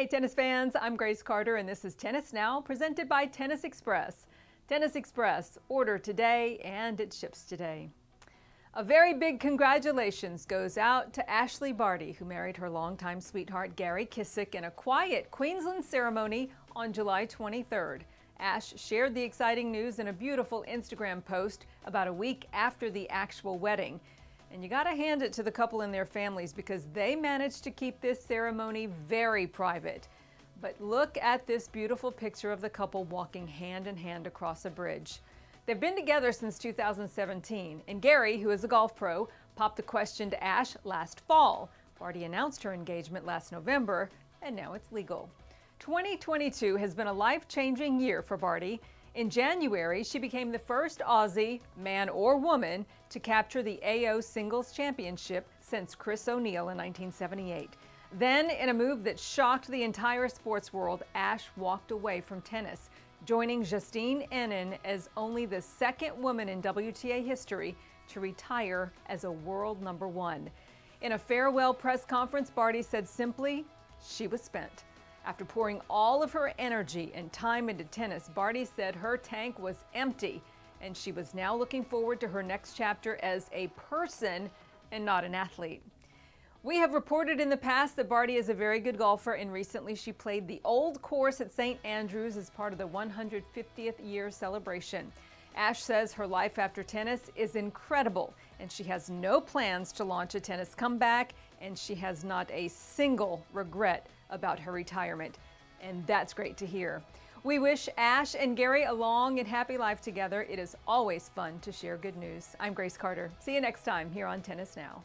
Hey, tennis fans, I'm Grace Carter, and this is Tennis Now, presented by Tennis Express. Tennis Express, order today, and it ships today. A very big congratulations goes out to Ashleigh Barty, who married her longtime sweetheart Garry Kissick in a quiet Queensland ceremony on July 23rd. Ash shared the exciting news in a beautiful Instagram post about a week after the actual wedding. And you got to hand it to the couple and their families because they managed to keep this ceremony very private. But look at this beautiful picture of the couple walking hand in hand across a bridge. They've been together since 2017, and Garry, who is a golf pro, popped the question to Ash last fall. Barty announced her engagement last November, and now it's legal. 2022 has been a life changing year for Barty. In January, she became the first Aussie, man or woman, to capture the AO Singles Championship since Chris O'Neil in 1978. Then, in a move that shocked the entire sports world, Ash walked away from tennis, joining Justine Henin as only the second woman in WTA history to retire as a world number one. In a farewell press conference, Barty said simply, she was spent. After pouring all of her energy and time into tennis, Barty said her tank was empty and she was now looking forward to her next chapter as a person and not an athlete. We have reported in the past that Barty is a very good golfer, and recently she played the old course at St. Andrews as part of the 150th year celebration. Ash says her life after tennis is incredible, and she has no plans to launch a tennis comeback, and she has not a single regret about her retirement. And that's great to hear. We wish Ash and Garry a long and happy life together. It is always fun to share good news. I'm Grace Carter. See you next time here on Tennis Now.